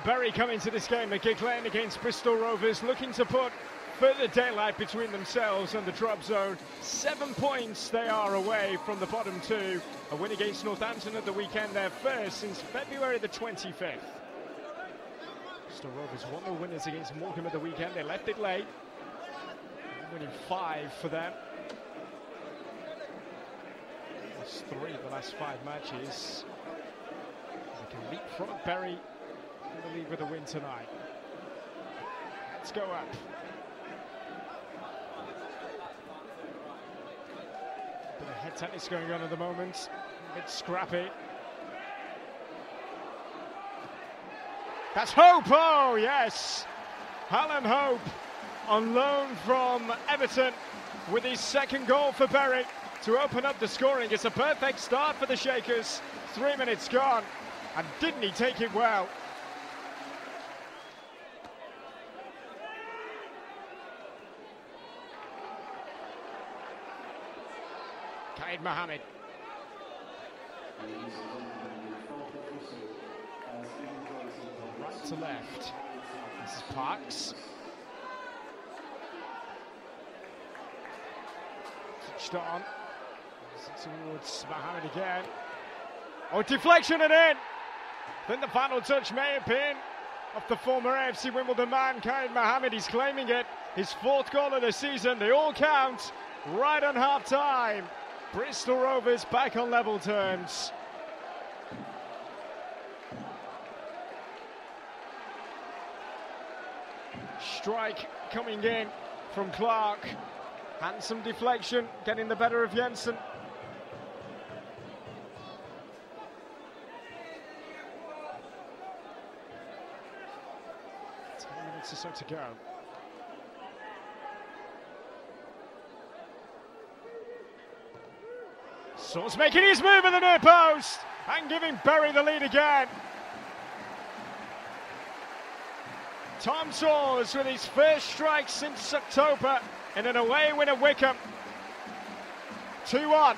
Bury coming to this game at Gigg against Bristol Rovers, looking to put further daylight between themselves and the drop zone. Seven points they are away from the bottom two. A win against Northampton at the weekend, their first since February the 25th. Bristol Rovers won the winners against Morecambe at the weekend. They left it late, winning five for them. That's three of the last five matches. They can leapfrog in the lead with a win tonight. Let's go up. Bit of head tennis going on at the moment. A bit scrappy. That's Hope. Oh, yes. Hallam Hope on loan from Everton with his second goal for Bury to open up the scoring. It's a perfect start for the Shakers. Three minutes gone. And didn't he take it well? Kaid Mohamed. Right to left. This is Parks. Touched on. Towards Mohamed again. Oh, deflection and in. Then the final touch may have been of the former AFC Wimbledon man, Kaid Mohamed. He's claiming it. His fourth goal of the season. They all count right on half time. Bristol Rovers back on level terms. Strike coming in from Clark. Handsome deflection, getting the better of Jensen. Ten minutes or so to go. Soares making his move at the near post and giving Bury the lead again. Tom Soares with his first strike since October in an away win at Wycombe. 2 1.